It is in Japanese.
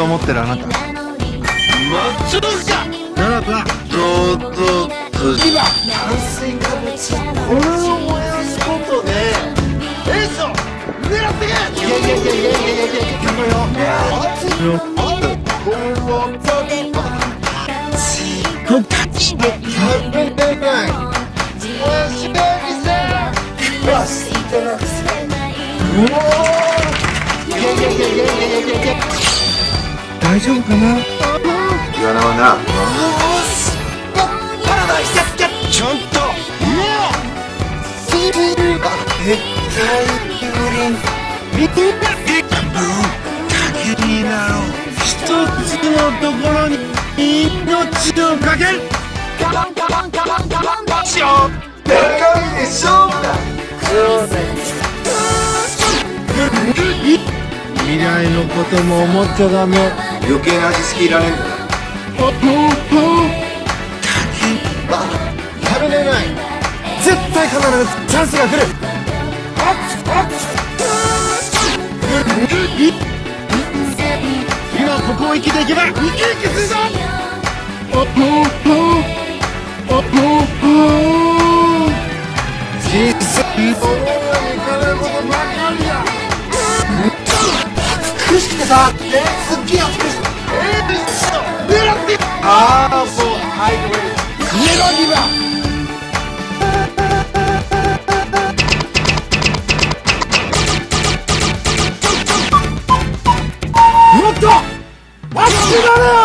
と思ってるあなた。松岡。炭水化物これを燃やすことでエースを狙ってけ。い。やい。やい。やいやいやいやいやい。わいいやいやいやいやいやいや。大丈夫かな？言わなはな。パラダイスやっちょっと。りろ一つのところに命をかける。ンンンンいでしょう未来のことも思っちゃダメ余計な味好きいらねえんだな。食べれない。絶対必ずチャンスが来る。今ここを生きていけば生き生きするぞ。実際さすっげえ熱くしてえー、狙ってああもうはいごめんネバギバもっと熱くなれよ